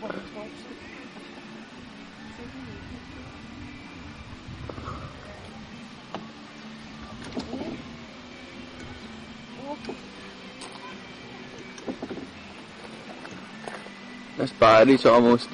Those bodies almost